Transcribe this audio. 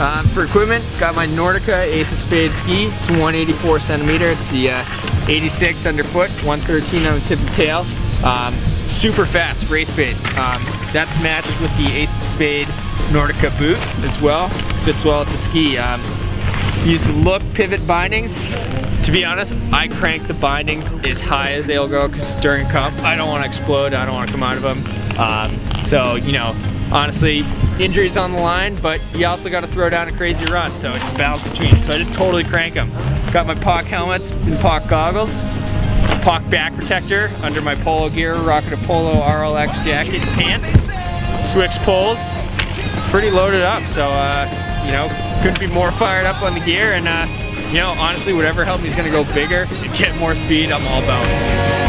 Um, for equipment, got my Nordica Ace of Spades ski. It's 184 centimeter. It's the uh, 86 underfoot, 113 on the tip of tail. Um, super fast race base. Um, that's matched with the Ace of Spade Nordica boot as well. Fits well with the ski. Um, use Look pivot bindings. To be honest, I crank the bindings as high as they'll go because during comp, I don't want to explode. I don't want to come out of them. Um, so, you know, honestly, injuries on the line, but you also got to throw down a crazy run. So it's a balance between. So I just totally crank them. Got my POC helmets and POC goggles. POC back protector under my polo gear, rocking a polo RLX jacket pants. Swix poles, pretty loaded up. So, uh, you know, couldn't be more fired up on the gear. And, uh, you know, honestly, whatever helped me is going to go bigger and get more speed, I'm all about it.